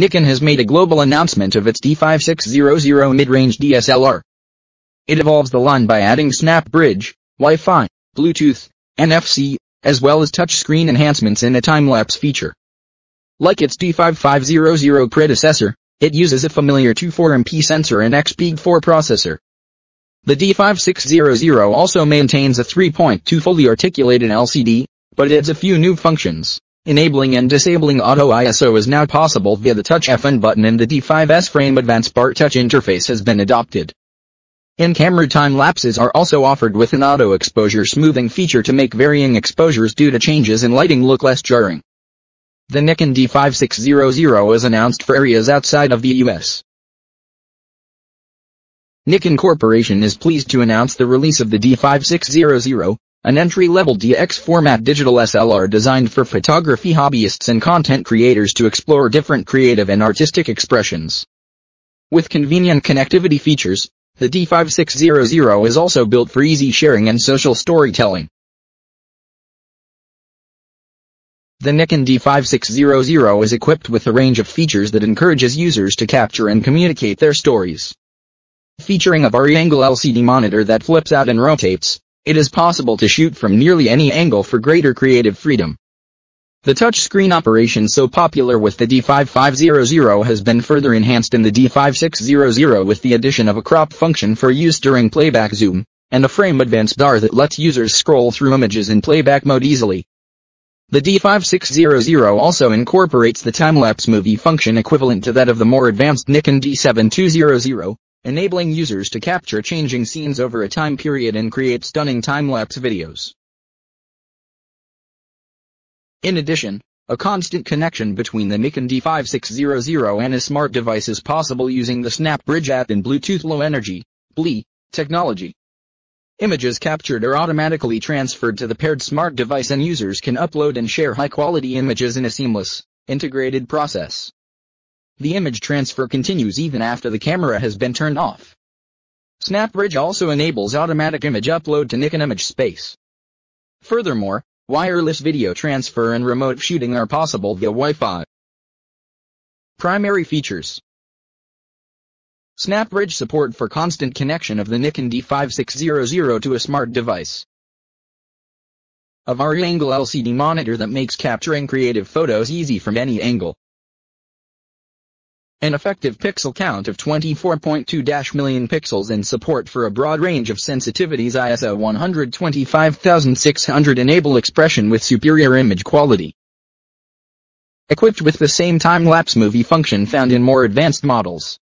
Nikon has made a global announcement of its D5600 mid-range DSLR. It evolves the line by adding Snap Bridge, Wi-Fi, Bluetooth, NFC, as well as touchscreen enhancements in a time-lapse feature. Like its D5500 predecessor, it uses a familiar 24MP sensor and EXPEED 4 processor. The D5600 also maintains a 3.2 fully articulated LCD, but adds a few new functions. Enabling and disabling auto ISO is now possible via the Touch FN button and the D5S Frame Advance Bar Touch interface has been adopted. In-camera time lapses are also offered with an auto exposure smoothing feature to make varying exposures due to changes in lighting look less jarring. The Nikon D5600 is announced for areas outside of the US. Nikon Corporation is pleased to announce the release of the D5600, an entry-level DX format digital SLR designed for photography hobbyists and content creators to explore different creative and artistic expressions. With convenient connectivity features, the D5600 is also built for easy sharing and social storytelling. The Nikon D5600 is equipped with a range of features that encourages users to capture and communicate their stories. Featuring a vari-angle LCD monitor that flips out and rotates, it is possible to shoot from nearly any angle for greater creative freedom. The touchscreen operation so popular with the D5500 has been further enhanced in the D5600 with the addition of a crop function for use during playback zoom, and a frame advance bar that lets users scroll through images in playback mode easily. The D5600 also incorporates the time-lapse movie function equivalent to that of the more advanced Nikon D7200, enabling users to capture changing scenes over a time period and create stunning time-lapse videos. In addition, a constant connection between the Nikon D5600 and a smart device is possible using the SnapBridge app and Bluetooth Low Energy, BLE, technology. Images captured are automatically transferred to the paired smart device and users can upload and share high-quality images in a seamless, integrated process. The image transfer continues even after the camera has been turned off. SnapBridge also enables automatic image upload to Nikon Image Space. Furthermore, wireless video transfer and remote shooting are possible via Wi-Fi. Primary features SnapBridge support for constant connection of the Nikon D5600 to a smart device. A vari-angle LCD monitor that makes capturing creative photos easy from any angle. An effective pixel count of 24.2 million pixels and support for a broad range of sensitivities ISO 125600 enable expression with superior image quality. Equipped with the same time-lapse movie function found in more advanced models.